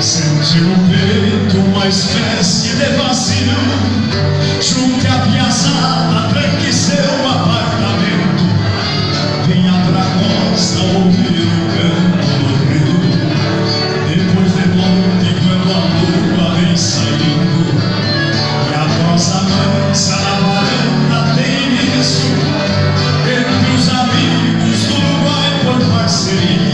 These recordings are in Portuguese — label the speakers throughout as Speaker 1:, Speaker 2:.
Speaker 1: Senti no peito uma espécie de vazio Junte a piazzada, tranque seu apartamento. Venha pra costa ouvir o canto do rio. Depois de monte quando a lua vem saindo E a nossa mansa na varanda tem isso. Entre os amigos, tudo vai por parceria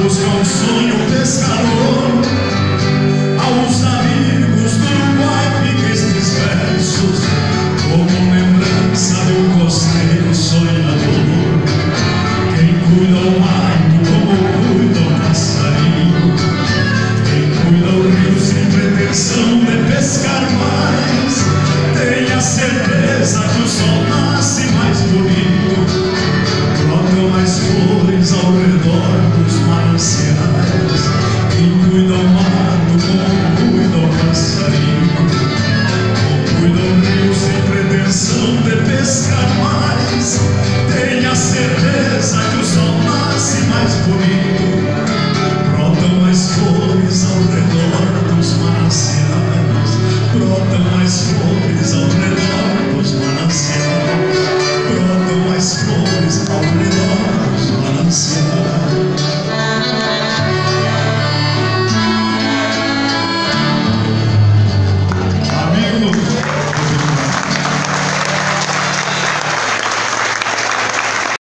Speaker 1: Buscar é um sonho pescador. Brota mais flores ao redor mananciais Brota mais flores